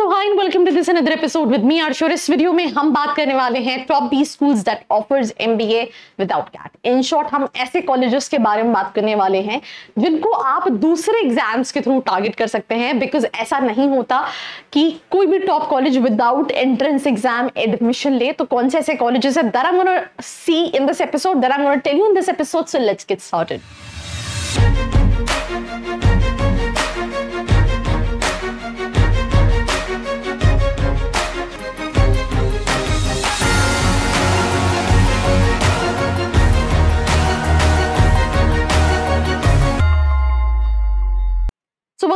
So hi and welcome to this another episode with me आरशोर इस video में हम बात करने वाले हैं top B schools that offers MBA without CAT in short हम ऐसे कॉलेजेस के बारे में बात करने वाले हैं जिनको आप दूसरे एग्ज़ाम्स के थ्रू टारगेट कर सकते हैं बिकॉज़ ऐसा नहीं होता कि कोई भी top college without entrance exam admission ले तो कौन से ऐसे कॉलेजेस है? There I see in this episode there I tell you in this episode so let's get started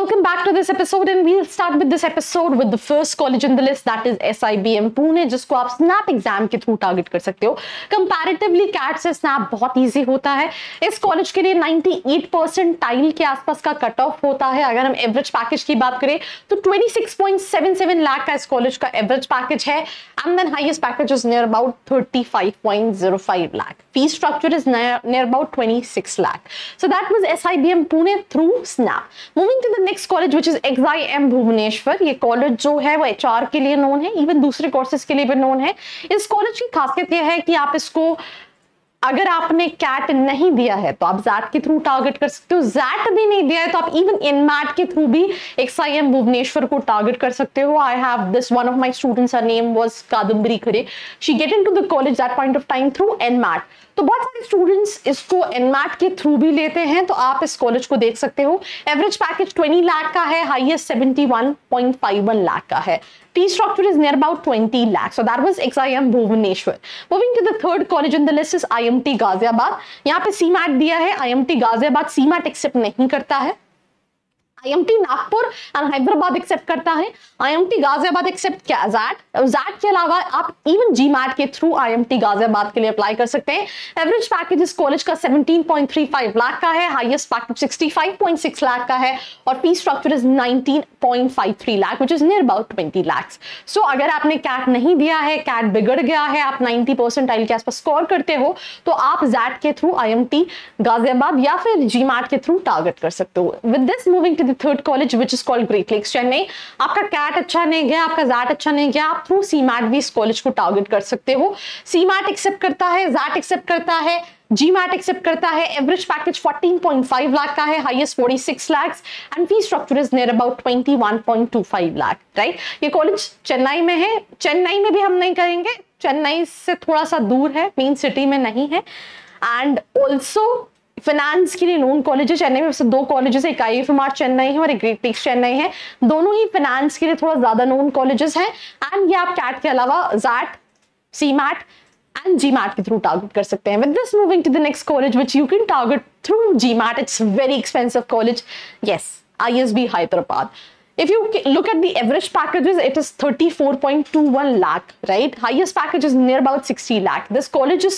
നമുക്ക് back to this episode and we'll start with this episode with the first college in the list that is SIBM Pune जिसको आप snap exam के through target कर सकते हो comparatively CAT से snap बहुत easy होता है इस college के लिए 98 परसेंटाइल के आसपास का कट ऑफ़ होता है अगर हम एवरेज पैकेज की बात करें तो 26.77 लाख का इस कॉलेज का एवरेज पैकेज है and then highest package is near about 35.05 lakh fee structure is near, near about 26 lakh. So that was SIBM Pune through Snap. Moving to the next is X I M Bhubaneswar ये college जो है, वो HR के लिए known है even दूसरे courses के लिए भी नोन है। इस कॉलेज की खासियत यह है कि आप इसको अगर आपने कैट नहीं दिया है तो आप जैट के थ्रू टारगेट कर सकते हो। जैट भी नहीं दिया है तो आप इवन इन मैट के थ्रू भी एक्सआईएम भुवनेश्वर को टारगेट कर सकते हो। I have this one of my students her name was Kadambari Khare she get into the college that point of time through an MAT तो बहुत सारे स्टूडेंट्स इसको एनमैट के थ्रू भी लेते हैं तो आप इस कॉलेज को देख सकते हो। एवरेज पैकेज 20 लाख का है हाईएस्ट 71.51 लाख का है। Fee structure is near about 20 lakhs. So that was XIM Bhubaneswar. Moving to the third college in the list is IMT Ghaziabad. यहाँ पे CMAT दिया है IMT Ghaziabad CMAT accept नहीं करता है IMT Nagpur and Hyderabad accept करता है। IMT Ghaziabad accept क्या। जैट जैट के अलावा आप इवन जी के थ्रू आईएमटी गाजियाबाद के लिए अप्लाई कर सकते हैं। एवरेज पैकेज इस कॉलेज का 17.35 लाख का है। हाईएस्ट पैकेज 65.6 लाख का है। और fee structure is 19.53 lakh which is near about 20 lakh so अगर आपने कैट नहीं दिया है कैट बिगड़ गया है, आप 90 परसेंट के आसपास स्कोर करते हो तो आप जैट के थ्रू आईएमटी गाजियाबाद या फिर जी के थ्रू टारगेट कर सकते हो। With this moving to the third college which is called Great Lakes Chennai आपका कैट अच्छा नहीं गया, आपका जैट अच्छा नहीं गया, आप थ्रू सी भी इस कॉलेज को टारगेट कर सकते हो। सी एक्सेप्ट करता है जैट एक्सेप्ट करता है जी मैट एक्सेप्ट करता है एवरेज पैकेज 14.5 लाख का है highest 46 lakh and fee structure is near about 21.25 lakh right ये कॉलेज चेन्नई में है चेन्नई में भी हम नहीं करेंगे चेन्नई से थोड़ा सा दूर है मेन सिटी में नहीं है एंड ऑल्सो फाइनेंस के लिए नोन कॉलेज है, चेन्नई में वैसे दो कॉलेजेस एक आई चेन्नई है और एक ग्रेट टेक्स चेन्नई है। दोनों ही फाइनेंस के लिए थोड़ा ज़्यादा नोन कॉलेजेस हैं। एंड ये आप कैट के अलावा XAT C mat and ji mat के थ्रू टारगेट कर सकते हैं। With moving to the next college which you can target through GMAT it's very expensive college yes I S B Hyderabad if you look at the average packages, it is 34.21 lakh, right? Highest package is near about 60 lakh. This college is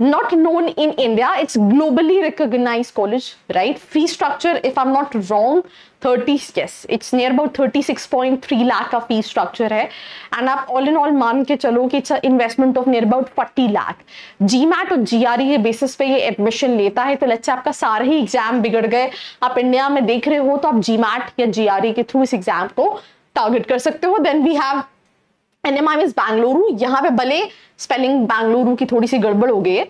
not known in India. It's globally recognized college, right? Fee structure, if I'm not wrong, 30 yes, it's near about 36.3 lakh का fee structure है and आप all in all मान के चलो कि it's an investment of near about 40 lakh. GMAT और GRE के basis पे ये admission लेता है तो let's say आपका सारे ही एग्ज़ाम बिगड़ गए आप इंडिया में देख रहे हो तो आप GMAT या GRE के थ्रू इस एग्ज़ाम को टारगेट कर सकते हो then we have NMIMS Bengaluru यहाँ पे भले स्पेलिंग बैंगलुरु की थोड़ी सी गड़बड़ हो गई है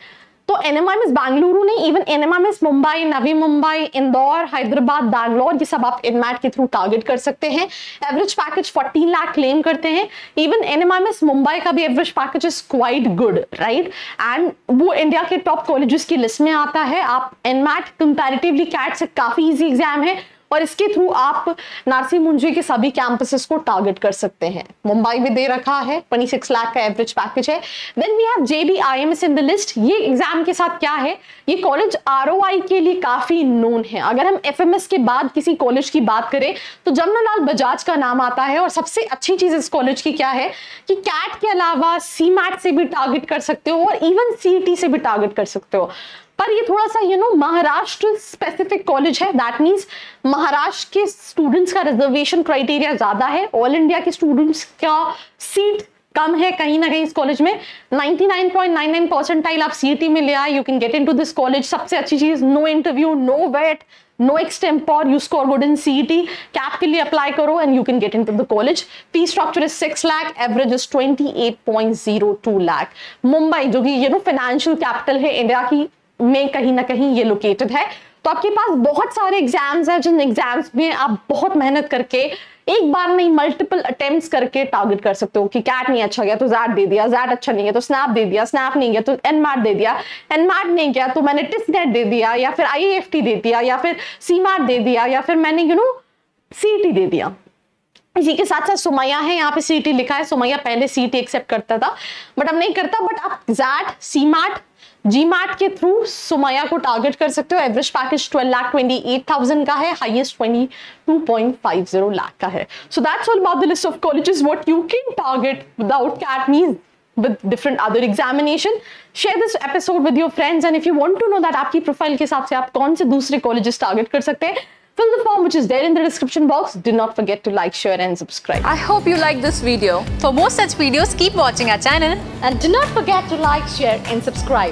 तो N M I miss Bengaluru नहीं even N M I miss Mumbai Navi Mumbai Indore Hyderabad Bangalore ये सब आप इनमैट के थ्रू टारगेट कर सकते हैं। एवरेज पैकेज 14 लाख क्लेम करते हैं। Even N M I miss Mumbai का भी average package is quite good right and वो इंडिया के टॉप कॉलेजेस की लिस्ट में आता है। आप एनमैट कंपेरेटिवली कैट से काफ़ी इजी एग्ज़ाम है। और इसके थ्रू आप नारसी मुंजी के सभी कैंपसेस को टारगेट कर सकते हैं। मुंबई में दे रखा है 26 लाख का एवरेज पैकेज है। Then we have JBIMS in the list ये एग्ज़ाम के साथ क्या है? ये कॉलेज आरओआई के लिए काफ़ी नोन है। अगर हम एफएमएस के बाद किसी कॉलेज की बात करें तो जमनालाल बजाज का नाम आता है और सबसे अच्छी चीज़ इस कॉलेज की क्या है? कि कैट के अलावा सी से भी टारगेट कर सकते हो और इवन सीटी से भी टारगेट कर सकते हो। पर ये थोड़ा सा you know Maharashtra specific college है. दैट मीन्स महाराष्ट्र के स्टूडेंट्स का रिजर्वेशन क्राइटेरिया ज़्यादा है. ऑल इंडिया के स्टूडेंट्स का सीट कम है कहीं ना कहीं इस कॉलेज में. 99.99 परसेंटाइल आप सीटी में ले आए you can get into this college सबसे अच्छी चीज़ no interview no wait no extempore you score good in CET CAP के लिए अप्लाई करो and you can get into the college fee structure is six lakh average is twenty eight point zero two lakh Mumbai जो कि you know financial capital है India की में कहीं ना कहीं ये लोकेटेड है। तो आपके पास बहुत सारे एग्ज़ाम्स हैं, जिन एग्ज़ाम्स में आप बहुत मेहनत करके एक बार नहीं मल्टीपल अटेम्प्ट्स करके टारगेट कर सकते हो कि कैट नहीं अच्छा गया तो जैट दे दिया जैट अच्छा नहीं गया तो स्नैप दे दिया स्नैप नहीं गया तो एनमार्ट दे दिया एनमार्ट नहीं गया तो मैंने टिसनेट दे दिया या फिर आईएफटी दे दिया या फिर सीमार्ट दे दिया या फिर मैंने यू नो सीटी दे दिया। इसी के साथ साथ सुमैया है, यहाँ पे सीटी लिखा है, सुमैया पहले सीटी एक्सेप्ट करता था बट अब नहीं करता बट आप जैट सीमार्ट जी मार्ट के थ्रू सुमैया को टारगेट कर सकते हो। Average package twelve lakh twenty eight thousand का है highest twenty two point five zero lakh का है। So that's all about the list of colleges what you can target without CAT mean with different other examination. Share this episode with your friends, and if you want to know that आपकी profile के हिसाब से आप कौन से दूसरे colleges target कर सकते हैं fill the form which is there in the description box. Do not forget to like share and subscribe. I hope you liked this video. For more such videos, keep watching our channel. And do not forget to like share and subscribe